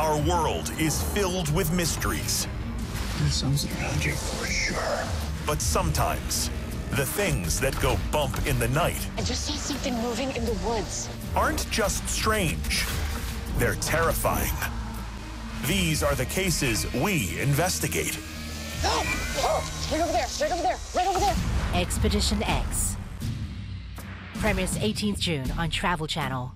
Our world is filled with mysteries. There's something around you for sure. But sometimes, the things that go bump in the night I just saw something moving in the woods. aren't just strange, they're terrifying. These are the cases we investigate. Right over there, right over there, right over there. Expedition X. Premieres 18th June on Travel Channel.